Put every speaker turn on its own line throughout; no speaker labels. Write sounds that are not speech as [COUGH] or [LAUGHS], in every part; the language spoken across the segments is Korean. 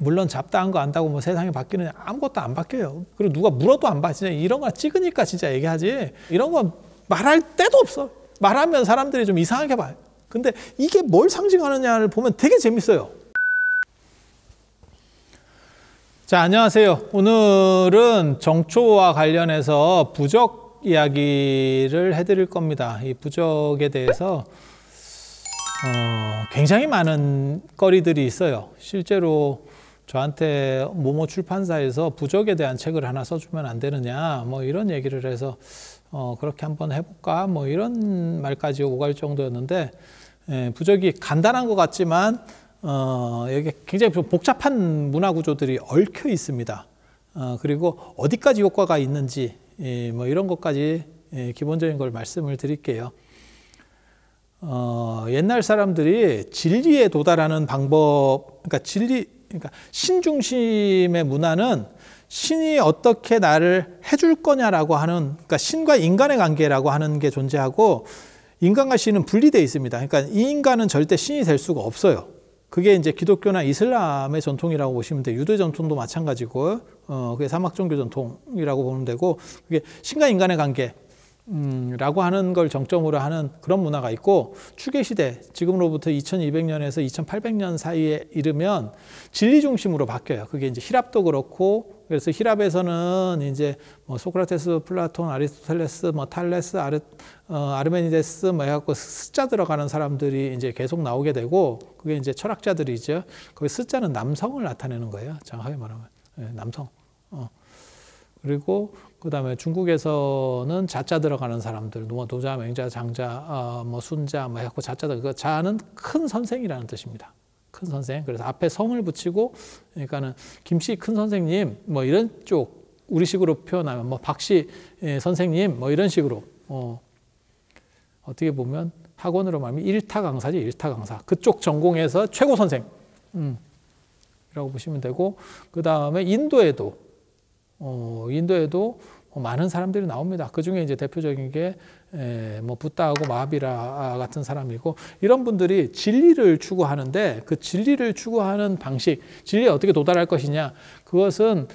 물론 잡다한 거 안다고 뭐 세상이 바뀌느냐 아무것도 안 바뀌어요. 그리고 누가 물어도 안 봐. 진짜 이런 거 찍으니까 진짜 얘기하지. 이런 건 말할 때도 없어. 말하면 사람들이 좀 이상하게 봐요. 근데 이게 뭘 상징하느냐를 보면 되게 재밌어요. 자, 안녕하세요. 오늘은 정초와 관련해서 부적 이야기를 해드릴 겁니다. 이 부적에 대해서 어, 굉장히 많은 거리들이 있어요. 실제로 저한테 모모 출판사에서 부적에 대한 책을 하나 써주면 안 되느냐, 뭐 이런 얘기를 해서 어, 그렇게 한번 해볼까, 뭐 이런 말까지 오갈 정도였는데 예, 부적이 간단한 것 같지만 어, 여기 굉장히 복잡한 문화 구조들이 얽혀 있습니다. 어, 그리고 어디까지 효과가 있는지 예, 뭐 이런 것까지 예, 기본적인 걸 말씀을 드릴게요. 어, 옛날 사람들이 진리에 도달하는 방법, 그러니까 진리, 그러니까 신중심의 문화는 신이 어떻게 나를 해줄 거냐라고 하는, 그러니까 신과 인간의 관계라고 하는 게 존재하고 인간과 신은 분리되어 있습니다. 그러니까 이 인간은 절대 신이 될 수가 없어요. 그게 이제 기독교나 이슬람의 전통이라고 보시면 돼요. 유대 전통도 마찬가지고, 어, 그게 사막 종교 전통이라고 보면 되고, 그게 신과 인간의 관계, 음, 라고 하는 걸 정점으로 하는 그런 문화가 있고 축의 시대 지금으로부터 2200년에서 2800년 사이에 이르면 진리 중심으로 바뀌어요. 그게 이제 희랍도 그렇고 그래서 희랍에서는 이제 뭐 소크라테스, 플라톤, 아리스토텔레스, 뭐 탈레스, 파르 어, 파르메니데스 뭐 해갖고 숫자 들어가는 사람들이 이제 계속 나오게 되고 그게 이제 철학자들이죠. 거기 숫자는 남성을 나타내는 거예요. 정확하게 말하면 네, 남성. 어. 그리고 그 다음에 중국에서는 자자 들어가는 사람들, 뭐 도자, 맹자, 장자, 어, 뭐 순자, 뭐 해갖고 자자 그 자는 큰 선생이라는 뜻입니다. 큰 선생. 그래서 앞에 성을 붙이고, 그러니까는 김씨 큰 선생님, 뭐 이런 쪽 우리식으로 표현하면 뭐 박씨 예, 선생님, 뭐 이런 식으로 어, 어떻게 보면 학원으로 말하면 일타 강사지 일타 강사. 그쪽 전공에서 최고 선생. 음. 이라고 보시면 되고 그 다음에 인도에도 어, 인도에도 뭐 많은 사람들이 나옵니다. 그 중에 이제 대표적인 게, 에, 뭐, 부다하고 마하비라 같은 사람이고, 이런 분들이 진리를 추구하는데, 그 진리를 추구하는 방식, 진리에 어떻게 도달할 것이냐, 그것은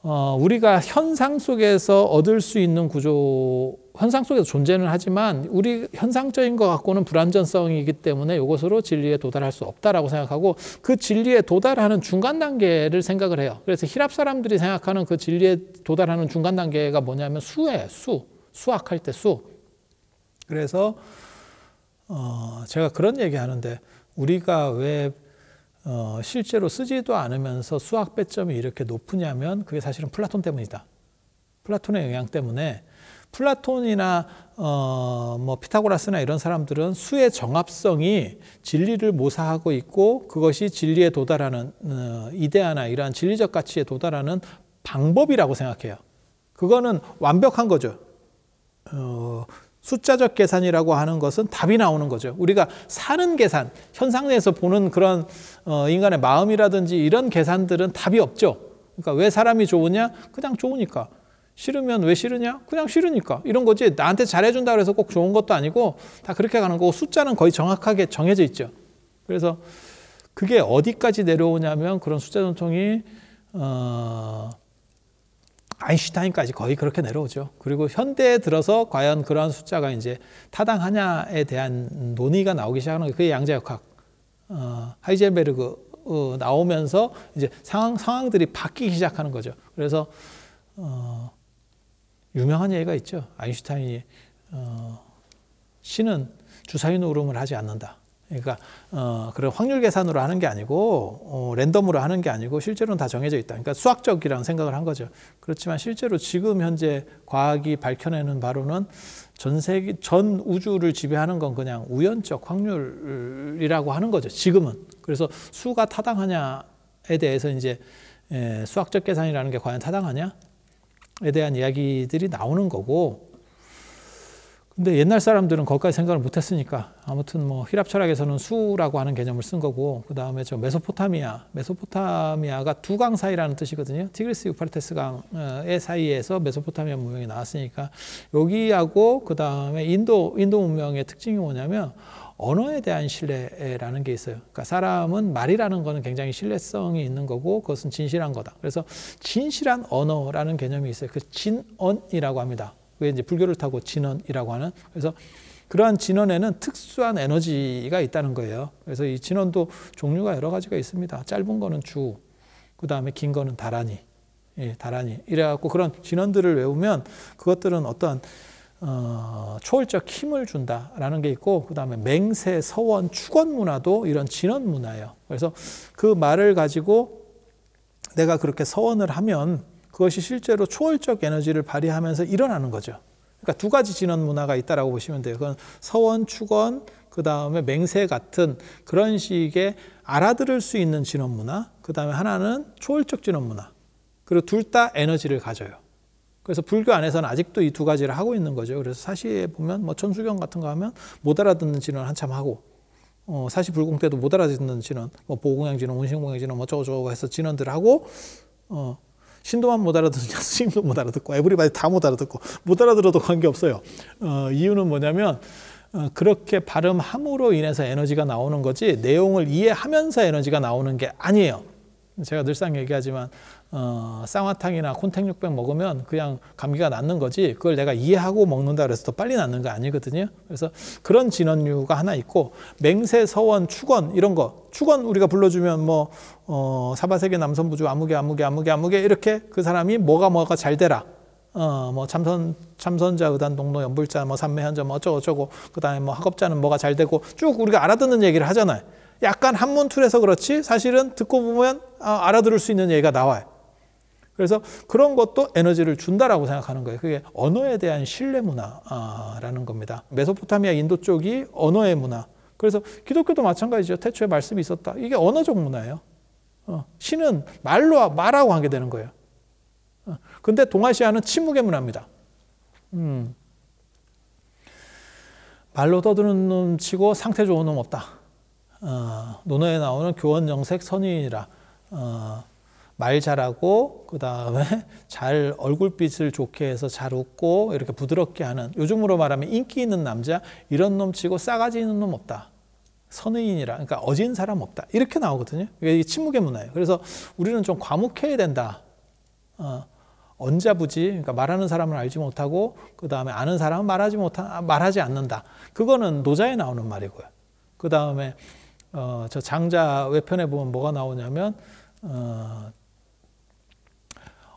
어, 우리가 현상 속에서 얻을 수 있는 구조, 현상 속에서 존재는 하지만 우리 현상적인 것 갖고는 불완전성이기 때문에 이것으로 진리에 도달할 수 없다라고 생각하고 그 진리에 도달하는 중간 단계를 생각을 해요. 그래서 히랍 사람들이 생각하는 그 진리에 도달하는 중간 단계가 뭐냐면 수예, 수, 수학할 때 수. 그래서 어, 제가 그런 얘기 하는데 우리가 왜 어, 실제로 쓰지도 않으면서 수학 배점이 이렇게 높으냐면 그게 사실은 플라톤 때문이다. 플라톤의 영향 때문에 플라톤이나 어, 뭐 피타고라스나 이런 사람들은 수의 정합성이 진리를 모사하고 있고 그것이 진리에 도달하는 어, 이데아나 이러한 진리적 가치에 도달하는 방법이라고 생각해요. 그거는 완벽한 거죠. 어, 숫자적 계산이라고 하는 것은 답이 나오는 거죠. 우리가 사는 계산, 현상 내에서 보는 그런 어, 인간의 마음이라든지 이런 계산들은 답이 없죠. 그러니까 왜 사람이 좋으냐? 그냥 좋으니까. 싫으면 왜 싫으냐? 그냥 싫으니까. 이런 거지. 나한테 잘해준다 그래서 꼭 좋은 것도 아니고 다 그렇게 가는 거고 숫자는 거의 정확하게 정해져 있죠. 그래서 그게 어디까지 내려오냐면 그런 숫자 전통이 어, 아인슈타인까지 거의 그렇게 내려오죠. 그리고 현대에 들어서 과연 그러한 숫자가 이제 타당하냐에 대한 논의가 나오기 시작하는 게 그게 양자역학. 어, 하이젤베르그 어, 나오면서 이제 상황, 상황들이 바뀌기 시작하는 거죠. 그래서 어, 유명한 예가 있죠. 아인슈타인이 어, 신은 주사위 노름을 하지 않는다. 그러니까 어, 그런 확률 계산으로 하는 게 아니고 어, 랜덤으로 하는 게 아니고 실제로는 다 정해져 있다. 그러니까 수학적이라는 생각을 한 거죠. 그렇지만 실제로 지금 현재 과학이 밝혀내는 바로는 전 세계 전 우주를 지배하는 건 그냥 우연적 확률이라고 하는 거죠. 지금은 그래서 수가 타당하냐에 대해서 이제 에, 수학적 계산이라는 게 과연 타당하냐에 대한 이야기들이 나오는 거고 근데 옛날 사람들은 거기까지 생각을 못 했으니까 아무튼 뭐 희랍 철학에서는 수라고 하는 개념을 쓴 거고 그 다음에 저 메소포타미아 메소포타미아가 두 강 사이라는 뜻이거든요 티그리스 유프라테스 강의 사이에서 메소포타미아 문명이 나왔으니까 여기하고 그 다음에 인도 인도 문명의 특징이 뭐냐면 언어에 대한 신뢰라는 게 있어요. 그러니까 사람은 말이라는 거는 굉장히 신뢰성이 있는 거고 그것은 진실한 거다. 그래서 진실한 언어라는 개념이 있어요. 그 진언이라고 합니다. 그게 이제 불교를 타고 진언이라고 하는 그래서 그러한 진언에는 특수한 에너지가 있다는 거예요. 그래서 이 진언도 종류가 여러 가지가 있습니다. 짧은 거는 주, 그 다음에 긴 거는 다라니, 예, 다라니. 이래갖고 그런 진언들을 외우면 그것들은 어떤 어, 초월적 힘을 준다라는 게 있고 그 다음에 맹세, 서원, 축원 문화도 이런 진언 문화예요. 그래서 그 말을 가지고 내가 그렇게 서원을 하면 그것이 실제로 초월적 에너지를 발휘하면서 일어나는 거죠. 그러니까 두 가지 진원 문화가 있다라고 보시면 돼요. 그건 서원, 축원, 그 다음에 맹세 같은 그런 식의 알아들을 수 있는 진원 문화, 그 다음에 하나는 초월적 진원 문화. 그리고 둘 다 에너지를 가져요. 그래서 불교 안에서는 아직도 이 두 가지를 하고 있는 거죠. 그래서 사시에 보면 뭐 천수경 같은 거 하면 못 알아듣는 진원 한참 하고, 어, 사시 불공 때도 못 알아듣는 진원, 뭐 보공양 진원, 운신공양 진원, 뭐 저거 저거 해서 진원들 하고, 어, 신도만 못 알아듣느냐, [LAUGHS] 스님도 못 알아듣고, 에브리바디 다 못 알아듣고, 못 알아들어도 관계없어요. 어, 이유는 뭐냐면, 어, 그렇게 발음함으로 인해서 에너지가 나오는 거지, 내용을 이해하면서 에너지가 나오는 게 아니에요. 제가 늘상 얘기하지만, 어, 쌍화탕이나 콘택육백 먹으면 그냥 감기가 낫는 거지 그걸 내가 이해하고 먹는다 그래서 더 빨리 낫는 거 아니거든요. 그래서 그런 진원류가 하나 있고 맹세, 서원, 축원 이런 거 축원 우리가 불러주면 뭐 어, 사바세계 남선부주 아무개 아무개 아무개 아무개 이렇게 그 사람이 뭐가 뭐가 잘 되라. 어, 뭐 참선, 참선자, 의단, 동로, 연불자, 뭐 삼매, 현자, 뭐 어쩌고 저쩌고, 그 다음에 뭐 학업자는 뭐가 잘 되고 쭉 우리가 알아듣는 얘기를 하잖아요. 약간 한문 툴에서 그렇지 사실은 듣고 보면 아, 알아들을 수 있는 얘기가 나와요. 그래서 그런 것도 에너지를 준다라고 생각하는 거예요. 그게 언어에 대한 신뢰 문화라는 겁니다. 메소포타미아 인도 쪽이 언어의 문화. 그래서 기독교도 마찬가지죠. 태초에 말씀이 있었다. 이게 언어적 문화예요. 어, 신은 말로 말하고 하게 되는 거예요. 어, 근데 동아시아는 침묵의 문화입니다. 음. 말로 떠드는 놈 치고 상태 좋은 놈 없다. 어, 논어에 나오는 교원 정색 선인이라. 어, 말 잘하고 그 다음에 [LAUGHS] 잘 얼굴빛을 좋게 해서 잘 웃고 이렇게 부드럽게 하는 요즘으로 말하면 인기 있는 남자 이런 놈 치고 싸가지 있는 놈 없다. 선의인이라 그러니까 어진 사람 없다 이렇게 나오거든요. 이게 침묵의 문화예요. 그래서 우리는 좀 과묵해야 된다. 어, 언자부지 그러니까 말하는 사람을 알지 못하고 그 다음에 아는 사람은 말하지 못하 말하지 않는다. 그거는 노자에 나오는 말이고요. 그 다음에 어, 저 장자 외편에 보면 뭐가 나오냐면 어,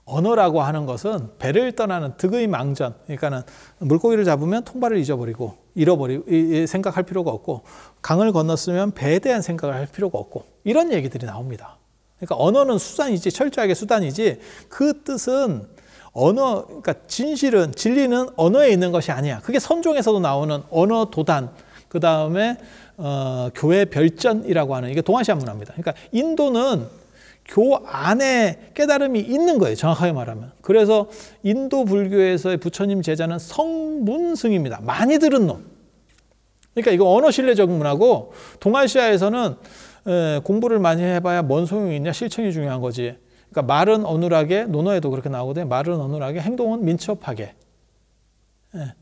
언어라고 하는 것은 배를 떠나는 득의 망전. 그러니까는 물고기를 잡으면 통발을 잊어버리고 잃어버리고 생각할 필요가 없고 강을 건넜으면 배에 대한 생각을 할 필요가 없고 이런 얘기들이 나옵니다. 그러니까 언어는 수단이지 철저하게 수단이지 그 뜻은 언어 그러니까 진실은 진리는 언어에 있는 것이 아니야. 그게 선종에서도 나오는 언어 도단 그 다음에 어, 교회 별전이라고 하는 이게 동아시아 문화입니다. 그러니까 인도는 교 안에 깨달음이 있는 거예요. 정확하게 말하면. 그래서 인도 불교에서의 부처님 제자는 성문승입니다. 많이 들은 놈. 그러니까 이거 언어 신뢰적 문화고 동아시아에서는 공부를 많이 해봐야 뭔 소용이 있냐 실천이 중요한 거지. 그러니까 말은 어눌하게 논어에도 그렇게 나오거든요. 말은 어눌하게 행동은 민첩하게. 예.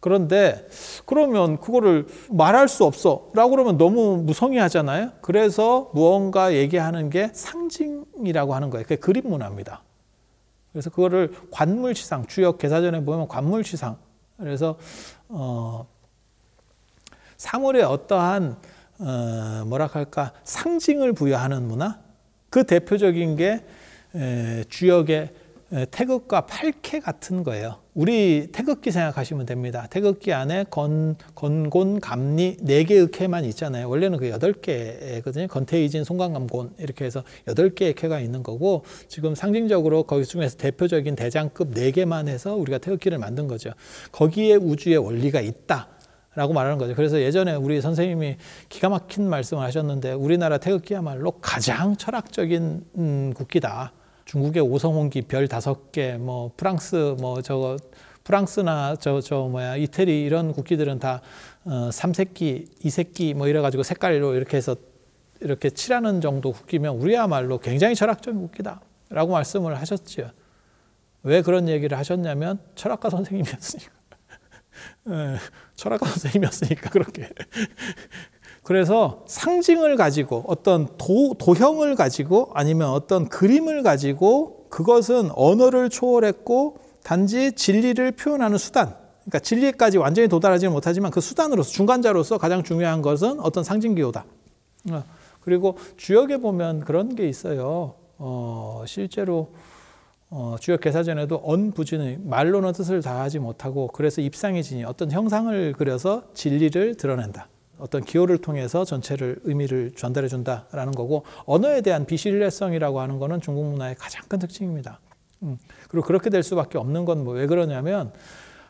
그런데 그러면 그거를 말할 수 없어 라고 그러면 너무 무성의하잖아요. 그래서 무언가 얘기하는 게 상징이라고 하는 거예요. 그게 그림 문화입니다. 그래서 그거를 관물치상, 주역 개사전에 보면 관물치상. 그래서 어 사물에 어떠한 어 뭐라 할까 상징을 부여하는 문화. 그 대표적인 게 에, 주역의 태극과 팔캐 같은 거예요. 우리 태극기 생각하시면 됩니다. 태극기 안에 건, 건곤, 감리 네 개의 캐만 있잖아요. 원래는 그 여덟 개거든요. 건태이진, 송강감곤 이렇게 해서 여덟 개의 캐가 있는 거고 지금 상징적으로 거기 중에서 대표적인 대장급 네 개만 해서 우리가 태극기를 만든 거죠. 거기에 우주의 원리가 있다. 라고 말하는 거죠. 그래서 예전에 우리 선생님이 기가 막힌 말씀을 하셨는데 우리나라 태극기야말로 가장 철학적인 음, 국기다. 중국의 오성홍기 별 다섯 개, 뭐 프랑스 뭐 저거 프랑스나 저, 저 뭐야, 이태리 이런 국기들은 다 어, 3세끼, 2세끼 뭐 이래가지고 색깔로 이렇게 해서 이렇게 칠하는 정도 국기면 우리야말로 굉장히 철학적인 국기다. 라고 말씀을 하셨지요. 왜 그런 얘기를 하셨냐면 철학과 선생님이었으니까. [LAUGHS] 예, 철학과 선생님이었으니까 그렇게. 그래서 상징을 가지고 어떤 도, 도형을 가지고 아니면 어떤 그림을 가지고 그것은 언어를 초월했고 단지 진리를 표현하는 수단. 그러니까 진리까지 완전히 도달하지는 못하지만 그 수단으로서 중간자로서 가장 중요한 것은 어떤 상징 기호다. 어, 그리고 주역에 보면 그런 게 있어요. 어, 실제로 어, 주역 개사전에도 언부지는 말로는 뜻을 다하지 못하고 그래서 입상이 지니 어떤 형상을 그려서 진리를 드러낸다. 어떤 기호를 통해서 전체를 의미를 전달해 준다라는 거고 언어에 대한 비신뢰성이라고 하는 거는 중국 문화의 가장 큰 특징입니다. 음, 그리고 그렇게 될 수밖에 없는 건뭐왜 그러냐면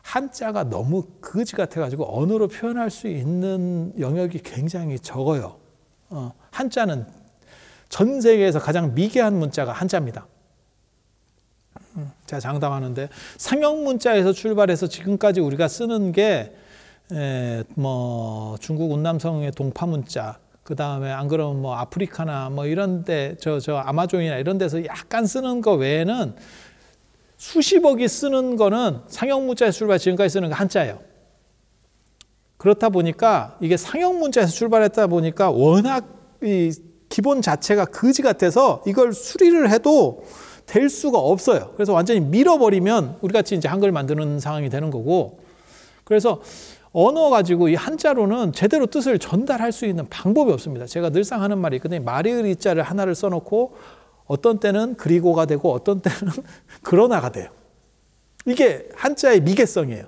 한자가 너무 거지 같아가지고 언어로 표현할 수 있는 영역이 굉장히 적어요. 어, 한자는 전 세계에서 가장 미개한 문자가 한자입니다. 음, 제가 장담하는데 상형 문자에서 출발해서 지금까지 우리가 쓰는 게 에, 뭐 중국 운남성의 동파 문자 그 다음에 안 그러면 뭐 아프리카나 뭐 이런데 저 저 아마존이나 이런 데서 약간 쓰는 거 외에는 수십억이 쓰는 거는 상형 문자에서 출발 지금까지 쓰는 거 한자예요. 그렇다 보니까 이게 상형 문자에서 출발했다 보니까 워낙 이 기본 자체가 거지 같아서 이걸 수리를 해도 될 수가 없어요. 그래서 완전히 밀어버리면 우리 같이 이제 한글 만드는 상황이 되는 거고 그래서 언어 가지고 이 한자로는 제대로 뜻을 전달할 수 있는 방법이 없습니다. 제가 늘상 하는 말이 있거든요. 마리을 이자를 하나를 써놓고 어떤 때는 그리고가 되고 어떤 때는 [LAUGHS] 그러나가 돼요. 이게 한자의 미개성이에요.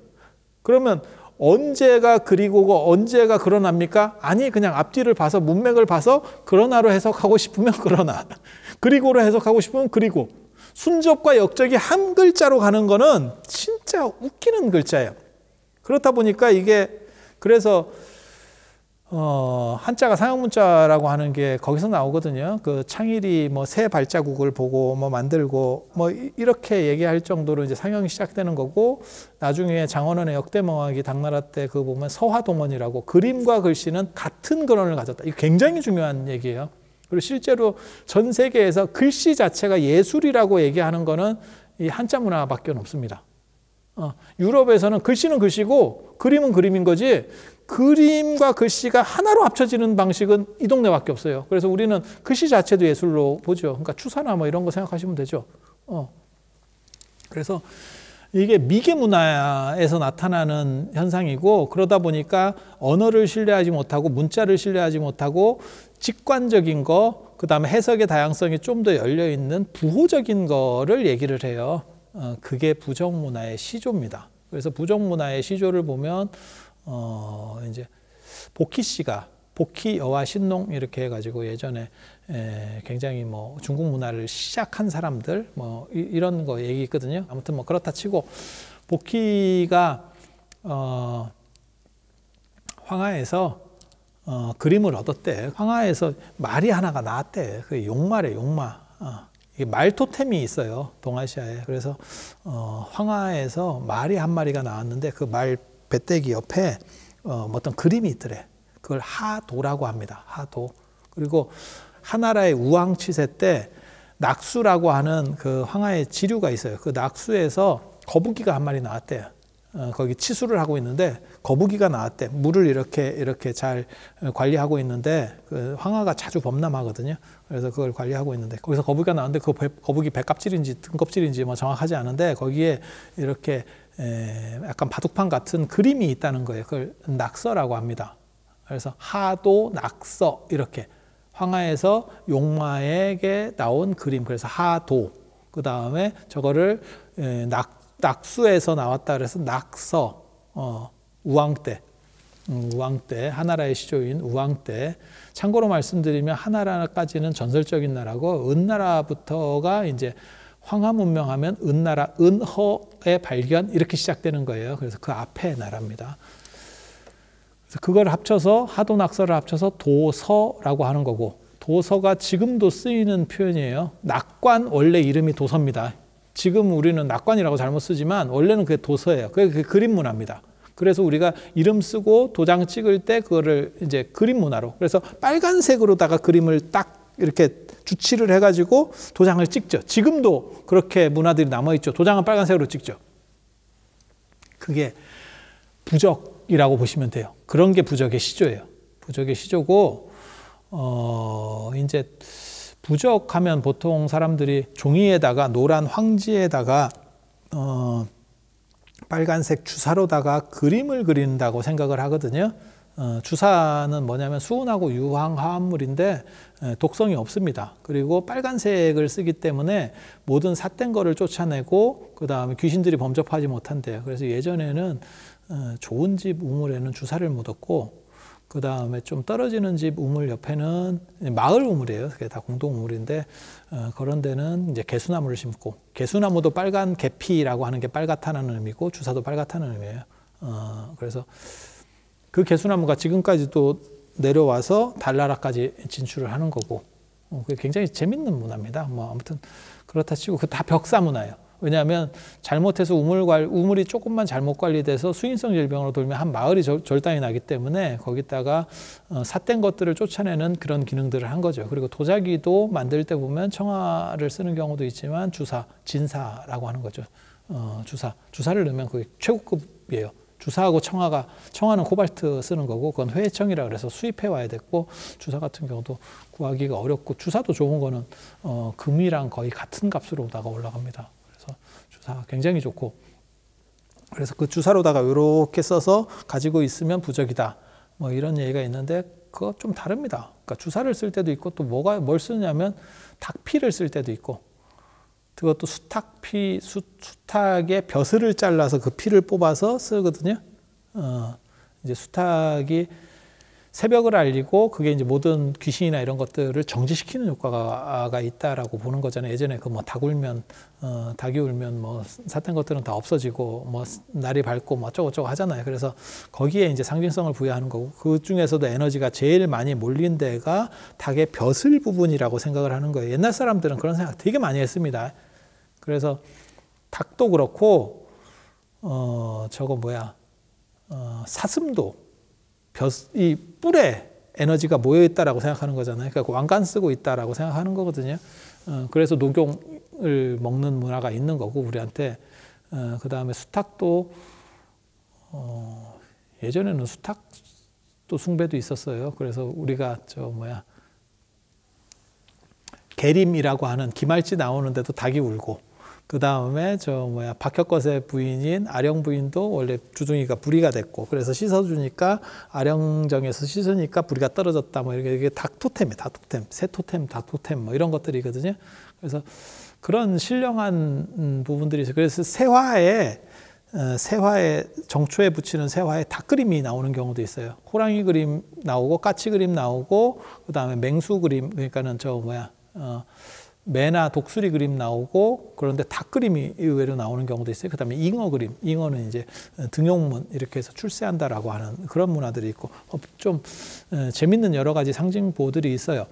그러면 언제가 그리고고 언제가 그러나입니까? 아니 그냥 앞뒤를 봐서 문맥을 봐서 그러나로 해석하고 싶으면 그러나 [LAUGHS] 그리고로 해석하고 싶으면 그리고 순접과 역적이 한 글자로 가는 거는 진짜 웃기는 글자예요. 그렇다 보니까 이게 그래서 어, 한자가 상형문자라고 하는 게 거기서 나오거든요. 그 창일이 뭐 새 발자국을 보고 뭐 만들고 뭐 이렇게 얘기할 정도로 이제 상형이 시작되는 거고 나중에 장원원의 역대명학이 당나라 때 그 보면 서화동원이라고 그림과 글씨는 같은 근원을 가졌다. 이거 굉장히 중요한 얘기예요. 그리고 실제로 전 세계에서 글씨 자체가 예술이라고 얘기하는 거는 이 한자 문화밖에 없습니다. 어, 유럽에서는 글씨는 글씨고 그림은 그림인 거지 그림과 글씨가 하나로 합쳐지는 방식은 이 동네밖에 없어요. 그래서 우리는 글씨 자체도 예술로 보죠. 그러니까 추사나 뭐 이런 거 생각하시면 되죠. 어. 그래서 이게 미개 문화에서 나타나는 현상이고 그러다 보니까 언어를 신뢰하지 못하고 문자를 신뢰하지 못하고 직관적인 거, 그 다음에 해석의 다양성이 좀 더 열려 있는 부호적인 거를 얘기를 해요. 어, 그게 부정 문화의 시조입니다. 그래서 부정 문화의 시조를 보면 어 이제 복희 씨가 복희 여와 신농 이렇게 해가지고 예전에 에, 굉장히 뭐 중국 문화를 시작한 사람들 뭐 이, 런거 얘기 있거든요. 아무튼 뭐 그렇다 치고 복희가 어 황하에서 어, 그림을 얻었대. 황하에서 말이 하나가 나왔대. 그 용마래 용마. 어. 말 토템이 있어요 동아시아에. 그래서 어, 황하에서 말이 한 마리가 나왔는데 그 말 배때기 옆에 어, 뭐 어떤 그림이 있더래. 그걸 하도라고 합니다. 하도. 그리고 하나라의 우왕치세 때 낙수라고 하는 그 황하의 지류가 있어요. 그 낙수에서 거북이가 한 마리 나왔대요 어, 거기 치수를 하고 있는데 거북이가 나왔대. 물을 이렇게 이렇게 잘 관리하고 있는데 그 황하가 자주 범람하거든요. 그래서 그걸 관리하고 있는데 거기서 거북이가 나왔는데 그 배, 거북이 배껍질인지 등껍질인지 뭐 정확하지 않은데 거기에 이렇게 에, 약간 바둑판 같은 그림이 있다는 거예요. 그걸 낙서라고 합니다. 그래서 하도 낙서 이렇게 황하에서 용마에게 나온 그림 그래서 하도 그 다음에 저거를 에, 낙 낙수에서 나왔다 그래서 낙서, 어, 우왕 때, 음, 우왕 때, 하나라의 시조인 우왕 때. 참고로 말씀드리면 하나라까지는 전설적인 나라고 은나라부터가 이제 황하 문명하면 은나라, 은허의 발견 이렇게 시작되는 거예요. 그래서 그 앞에 나라입니다. 그래서 그걸 합쳐서 하도 낙서를 합쳐서 도서라고 하는 거고 도서가 지금도 쓰이는 표현이에요. 낙관 원래 이름이 도서입니다. 지금 우리는 낙관이라고 잘못 쓰지만 원래는 그게 도서예요. 그게 그림 문화입니다. 그래서 우리가 이름 쓰고 도장 찍을 때 그거를 이제 그림 문화로 그래서 빨간색으로다가 그림을 딱 이렇게 주치를 해가지고 도장을 찍죠. 지금도 그렇게 문화들이 남아있죠. 도장은 빨간색으로 찍죠. 그게 부적이라고 보시면 돼요. 그런 게 부적의 시조예요. 부적의 시조고, 어, 이제 부적하면 보통 사람들이 종이에다가 노란 황지에다가, 어, 빨간색 주사로다가 그림을 그린다고 생각을 하거든요. 어, 주사는 뭐냐면 수은하고 유황 화합물인데 독성이 없습니다. 그리고 빨간색을 쓰기 때문에 모든 삿된 거를 쫓아내고 그 다음에 귀신들이 범접하지 못한대요. 그래서 예전에는 어, 좋은 집 우물에는 주사를 묻었고 그 다음에 좀 떨어지는 집 우물 옆에는 마을 우물이에요. 그게 다 공동 우물인데 어, 그런 데는 이제 개수나무를 심고 개수나무도 빨간 계피라고 하는 게 빨갛다는 의미고 주사도 빨갛다는 의미예요. 어, 그래서 그 개수나무가 지금까지도 내려와서 달나라까지 진출을 하는 거고 어, 그게 굉장히 재밌는 문화입니다. 뭐 아무튼 그렇다 치고 그 다 벽사 문화예요. 왜냐하면 잘못해서 우물 관 우물이 조금만 잘못 관리돼서 수인성 질병으로 돌면 한 마을이 절, 절단이 나기 때문에 거기다가 어, 삿된 것들을 쫓아내는 그런 기능들을 한 거죠. 그리고 도자기도 만들 때 보면 청아를 쓰는 경우도 있지만 주사, 진사라고 하는 거죠. 어, 주사, 주사를 넣으면 그게 최고급이에요. 주사하고 청아가 청아는 코발트 쓰는 거고 그건 회청이라 그래서 수입해 와야 됐고 주사 같은 경우도 구하기가 어렵고 주사도 좋은 거는 어, 금이랑 거의 같은 값으로 다가 올라갑니다. 주사 굉장히 좋고 그래서 그 주사로다가 이렇게 써서 가지고 있으면 부적이다. 뭐 이런 얘기가 있는데 그거 좀 다릅니다. 그러니까 주사를 쓸 때도 있고 또 뭐가 뭘 쓰냐면 닭피를 쓸 때도 있고 그것도 수탉피, 수, 수탉의 벼슬을 잘라서 그 피를 뽑아서 쓰거든요. 어, 이제 수탉이 새벽을 알리고 그게 이제 모든 귀신이나 이런 것들을 정지시키는 효과가 있다라고 보는 거잖아요. 예전에 그 뭐 닭 울면 어, 닭이 울면 뭐 샀던 것들은 다 없어지고 뭐 날이 밝고 뭐 어쩌고저쩌고 하잖아요. 그래서 거기에 이제 상징성을 부여하는 거고 그 중에서도 에너지가 제일 많이 몰린 데가 닭의 벼슬 부분이라고 생각을 하는 거예요. 옛날 사람들은 그런 생각 되게 많이 했습니다. 그래서 닭도 그렇고 어 저거 뭐야 어, 사슴도 벼, 이 뿔에 에너지가 모여 있다라고 생각하는 거잖아요. 그러니까 왕관 쓰고 있다라고 생각하는 거거든요. 어, 그래서 녹용을 먹는 문화가 있는 거고 우리한테 어, 그 다음에 수탉도 어, 예전에는 수탉도 숭배도 있었어요. 그래서 우리가 저 뭐야 계림이라고 하는 기말지 나오는데도 닭이 울고 그 다음에 저 뭐야 박혁것의 부인인 아령 부인도 원래 주둥이가 부리가 됐고 그래서 씻어주니까 아령정에서 씻으니까 부리가 떨어졌다 뭐 이렇게 이게 닭 토템이 닭 토템 새 토템 닭 토템 뭐 이런 것들이거든요. 그래서 그런 신령한 음, 부분들이 있어요. 그래서 세화에 어, 세화에 정초에 붙이는 세화에 닭 그림이 나오는 경우도 있어요. 호랑이 그림 나오고 까치 그림 나오고 그 다음에 맹수 그림 그러니까는 저 뭐야 어, 매나 독수리 그림 나오고 그런데 닭 그림이 의외로 나오는 경우도 있어요. 그다음에 잉어 그림, 잉어는 이제 등용문 이렇게 해서 출세한다라고 하는 그런 문화들이 있고 어, 좀 어, 재밌는 여러 가지 상징보들이 있어요.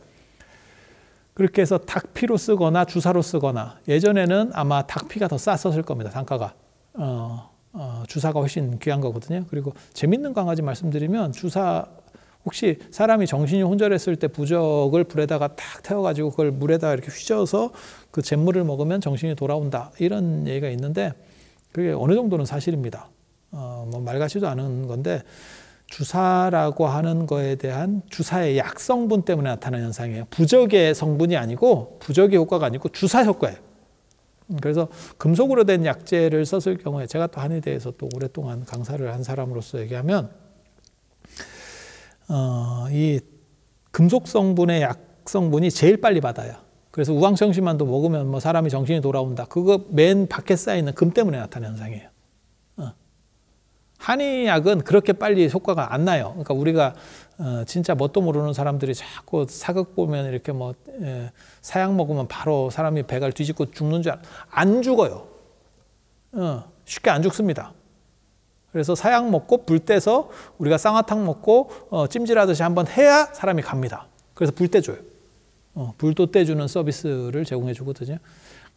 그렇게 해서 닭피로 쓰거나 주사로 쓰거나 예전에는 아마 닭피가 더 쌌었을 겁니다. 단가가 어, 어, 주사가 훨씬 귀한 거거든요. 그리고 재밌는 강아지 말씀드리면 주사 혹시 사람이 정신이 혼절했을 때 부적을 불에다가 탁 태워가지고 그걸 물에다 이렇게 휘저어서 그 잿물을 먹으면 정신이 돌아온다 이런 얘기가 있는데 그게 어느 정도는 사실입니다. 어, 뭐 말 같지도 않은 건데 주사라고 하는 거에 대한 주사의 약 성분 때문에 나타나는 현상이에요. 부적의 성분이 아니고 부적의 효과가 아니고 주사 효과예요. 그래서 금속으로 된 약재를 썼을 경우에 제가 또 한에 대해서 또 오랫동안 강사를 한 사람으로서 얘기하면 어, 이 금속 성분의 약 성분이 제일 빨리 받아요. 그래서 우황청심만도 먹으면 뭐 사람이 정신이 돌아온다. 그거 맨 밖에 쌓이는 금 때문에 나타나는 현상이에요. 어. 한의약은 그렇게 빨리 효과가 안 나요. 그러니까 우리가 어, 진짜 뭣도 모르는 사람들이 자꾸 사극 보면 이렇게 뭐 예, 사약 먹으면 바로 사람이 배가 뒤집고 죽는 줄 안 죽어요. 어, 쉽게 안 죽습니다. 그래서 사약 먹고 불 떼서 우리가 쌍화탕 먹고 어, 찜질하듯이 한번 해야 사람이 갑니다. 그래서 불 떼줘요. 어, 불도 떼주는 서비스를 제공해 주거든요.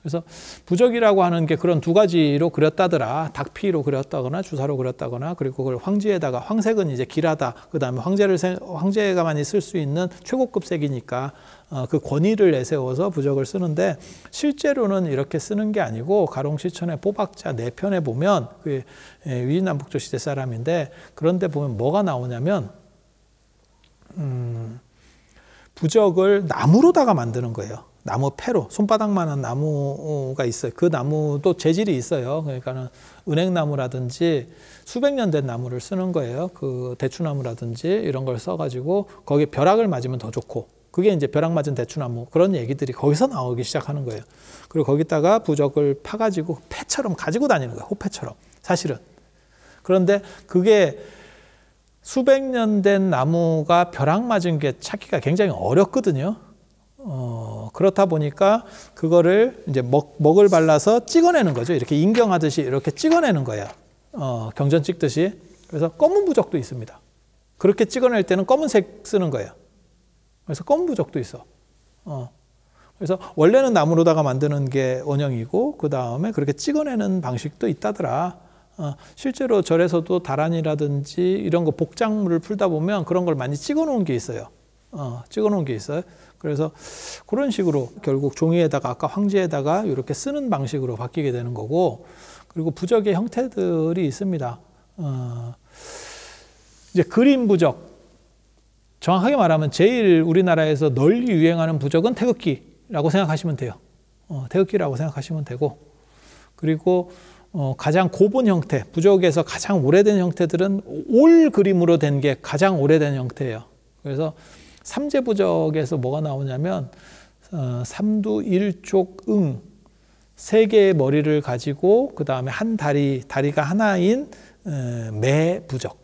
그래서 부적이라고 하는 게 그런 두 가지로 그렸다더라. 닭피로 그렸다거나 주사로 그렸다거나 그리고 그걸 황제에다가 황색은 이제 길하다. 그다음에 황제를 황제가만이 쓸 수 있는 최고급 색이니까 어, 그 권위를 내세워서 부적을 쓰는데 실제로는 이렇게 쓰는 게 아니고 가롱시천의 포박자 네 편에 보면 그 예, 위진남북조 시대 사람인데 그런데 보면 뭐가 나오냐면 음, 부적을 나무로다가 만드는 거예요. 나무 패로 손바닥만한 나무가 있어요. 그 나무도 재질이 있어요. 그러니까는 은행나무라든지 수백 년 된 나무를 쓰는 거예요. 그 대추나무라든지 이런 걸 써가지고 거기에 벼락을 맞으면 더 좋고 그게 이제 벼락 맞은 대추나무 그런 얘기들이 거기서 나오기 시작하는 거예요. 그리고 거기다가 부적을 파가지고 패처럼 가지고 다니는 거예요. 호패처럼 사실은. 그런데 그게 수백 년 된 나무가 벼락 맞은 게 찾기가 굉장히 어렵거든요. 어, 그렇다 보니까 그거를 이제 먹, 먹을 발라서 찍어내는 거죠. 이렇게 인경하듯이 이렇게 찍어내는 거예요. 어, 경전 찍듯이. 그래서 검은 부적도 있습니다. 그렇게 찍어낼 때는 검은색 쓰는 거예요. 그래서 검은 부적도 있어. 어. 그래서 원래는 나무로다가 만드는 게 원형이고 그 다음에 그렇게 찍어내는 방식도 있다더라. 어, 실제로 절에서도 다란이라든지 이런 거 복장물을 풀다 보면 그런 걸 많이 찍어 놓은 게 있어요. 어, 찍어 놓은 게 있어요. 그래서 그런 식으로 결국 종이에다가 아까 황제에다가 이렇게 쓰는 방식으로 바뀌게 되는 거고 그리고 부적의 형태들이 있습니다. 어, 이제 그림 부적. 정확하게 말하면 제일 우리나라에서 널리 유행하는 부적은 태극기라고 생각하시면 돼요. 어, 태극기라고 생각하시면 되고 그리고 어, 가장 고분 형태, 부적에서 가장 오래된 형태들은 올 그림으로 된 게 가장 오래된 형태예요. 그래서 삼재부적에서 뭐가 나오냐면 어, 삼두 일족 응. 세 개의 머리를 가지고 그 다음에 한 다리 다리가 하나인 어, 매 부적.